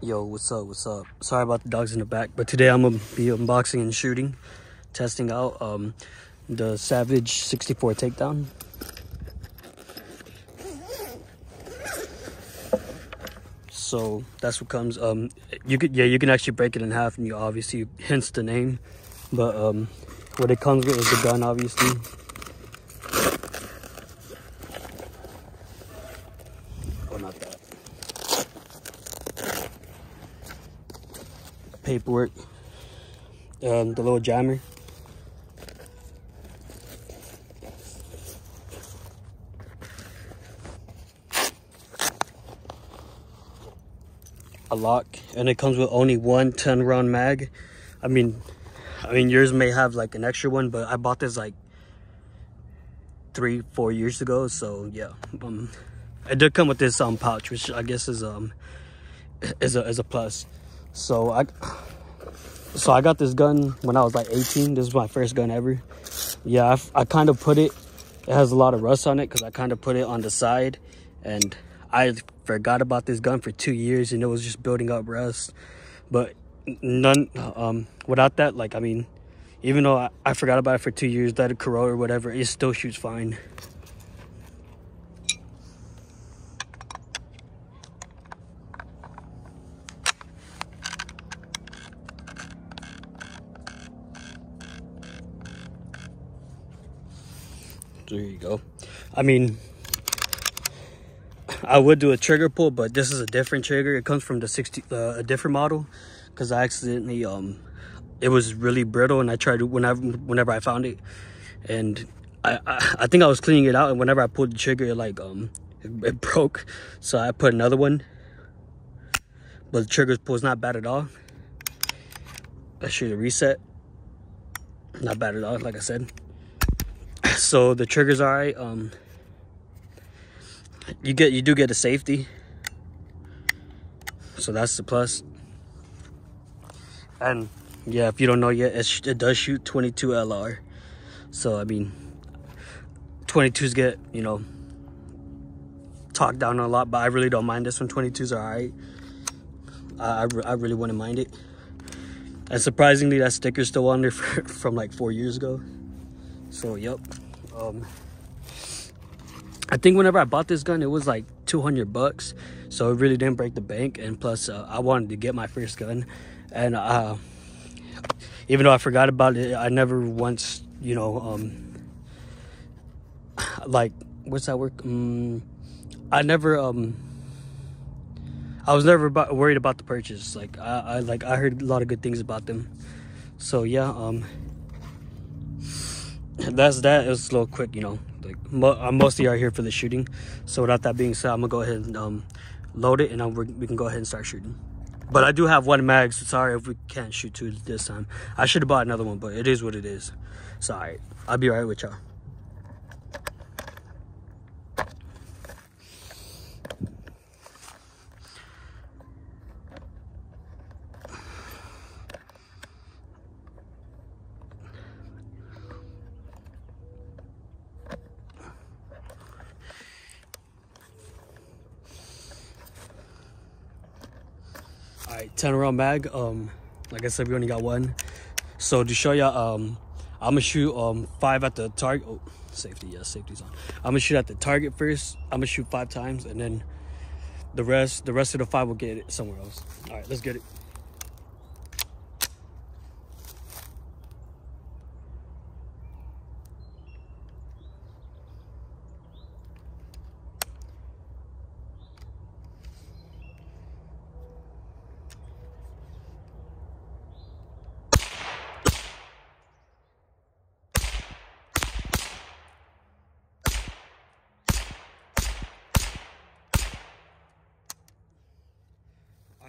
Yo, what's up? What's up? Sorry about the dogs in the back, but today I'm gonna be unboxing and shooting, testing out um, the Savage 64 takedown. So that's what comes. Um, you could yeah, you can actually break it in half, and you obviously hence the name. But um, what it comes with is the gun, obviously. Oh, not that. Paperwork. Um, the little jammer. a lock and it comes with only one 10 round mag i mean i mean yours may have like an extra one but i bought this like three four years ago so yeah um it did come with this um pouch which i guess is um is a is a plus so i so i got this gun when i was like 18 this is my first gun ever yeah i, I kind of put it it has a lot of rust on it because i kind of put it on the side and I forgot about this gun for two years and it was just building up rust. But none, um, without that, like, I mean, even though I, I forgot about it for two years, that corrode or whatever, it still shoots fine. There you go. I mean, I would do a trigger pull, but this is a different trigger. It comes from the 60, uh, a different model, because I accidentally, um, it was really brittle, and I tried to whenever whenever I found it, and I, I, I think I was cleaning it out, and whenever I pulled the trigger, it like um, it, it broke, so I put another one. But the trigger pull is not bad at all. I should reset. Not bad at all, like I said. So the trigger's alright. Um, you get you do get a safety. So that's the plus. And yeah if you don't know yet it, it does shoot 22 lr so i mean 22s get you know talked down a lot but i really don't mind this one. 22s are all right i, I, I really wouldn't mind it. And surprisingly that sticker's still on there for, from like four years ago. So yep um I think whenever I bought this gun, it was like 200 bucks. So it really didn't break the bank. And plus, uh, I wanted to get my first gun. And uh, even though I forgot about it, I never once, you know, um, like, what's that work? Um, I never, um, I was never about, worried about the purchase. Like, I, I, like, I heard a lot of good things about them. So yeah, um, that's that. It was a little quick, you know. Like mo uh, mostly are here for the shooting. So without that being said, I'm gonna go ahead and um, load it, and then we can go ahead and start shooting. But I do have one mag, so sorry if we can't shoot two this time. I should have bought another one, but it is what it is. Sorry. I'll be right with y'all. all right 10 round mag um like i said we only got one. So to show y'all um i'm gonna shoot um five at the target oh safety yes safety's on. I'm gonna shoot at the target first i'm gonna shoot five times and then the rest the rest of the five will get it somewhere else. All right let's get it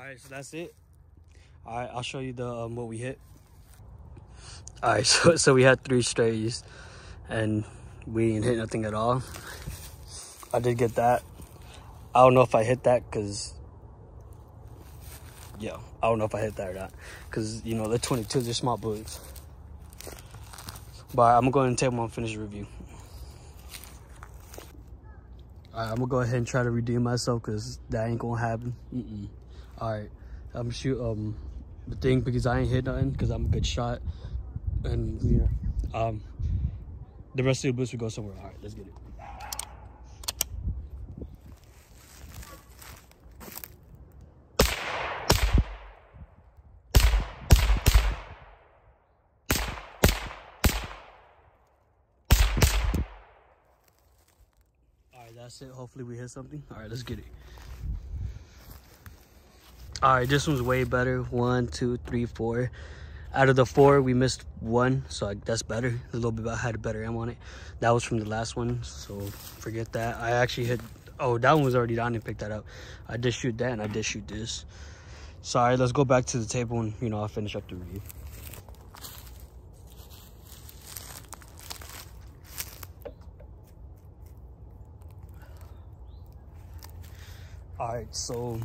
right so that's it. All right i'll show you the um, what we hit. All right so so we had three strays and we didn't hit nothing at all. I did get that. I don't know if i hit that because yeah i don't know if i hit that or not. Because you know the 22s are small bullets. But i'm gonna go ahead and take one finish review. All right i'm gonna go ahead and try to redeem myself because that ain't gonna happen. Mm -mm. All right, I'm shoot um the thing because I ain't hit nothing because I'm a good shot, and yeah, um, the rest of the boost will go somewhere. All right, let's get it. All right, that's it. Hopefully we hit something. All right, let's get it. All right, this one's way better. One, two, three, four. Out of the four, we missed one, so like, that's better. A little bit, I had a better M on it. That was from the last one, so forget that. I actually hit, oh, that one was already down and picked that up. I did shoot that and I did shoot this. Sorry, let's go back to the table and, you know, I'll finish up the review. All right, so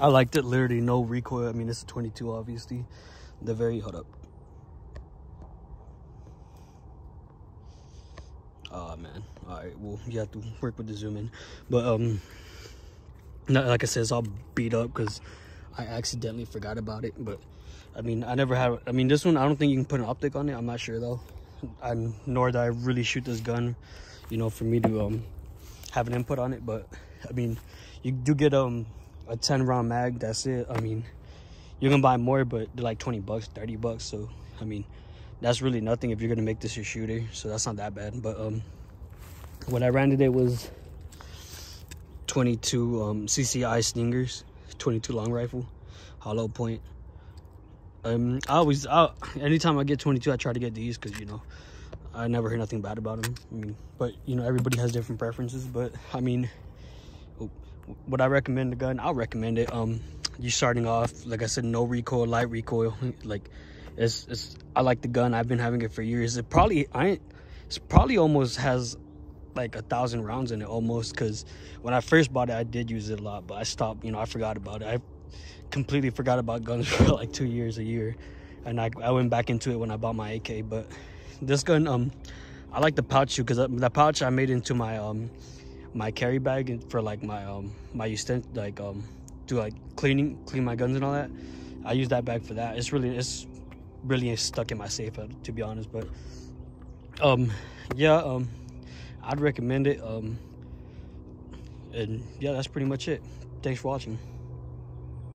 I liked it. Literally no recoil. I mean, it's a 22, obviously. The very hold up. Oh man. All right. Well, you have to work with the zoom in, but um, not, like I said, it's all beat up because I accidentally forgot about it. But I mean, I never had. I mean, this one I don't think you can put an optic on it. I'm not sure though. And nor do I really shoot this gun, you know, for me to um have an input on it. But I mean, you do get um a 10 round mag that's it. I mean you can buy more but they're like 20 bucks 30 bucks so i mean that's really nothing if you're gonna make this your shooter so that's not that bad. But um what i ran today was 22 um cci stingers 22 long rifle hollow point. Um i always I, anytime i get 22 i try to get these because you know i never hear nothing bad about them i mean but you know everybody has different preferences but i mean would I recommend the gun? I'll recommend it. Um, you starting off, like I said, no recoil, light recoil. Like, it's, it's, I like the gun. I've been having it for years. It probably, I it's probably almost has like a thousand rounds in it almost. Cause when I first bought it, I did use it a lot, but I stopped, you know, I forgot about it. I completely forgot about guns for like two years, a year. And I, I went back into it when I bought my AK, but this gun, um, I like the pouch too, cause the pouch I made into my, um, my carry bag for like my um my utent like um do like cleaning clean my guns and all that i use that bag for that. It's really it's really stuck in my safe uh, to be honest but um yeah um i'd recommend it um and yeah that's pretty much it. Thanks for watching